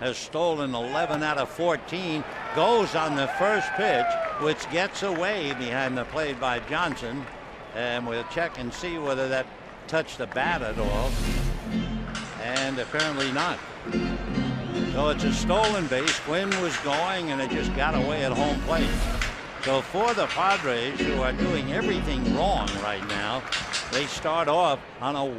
has stolen 11 out of 14. Goes on the first pitch, which gets away behind the plate by Johnson. And we'll check and see whether that touched the bat at all. And apparently not. So it's a stolen base. Gwynn was going, and it just got away at home plate. So for the Padres, who are doing everything wrong right now, they start off on a wild.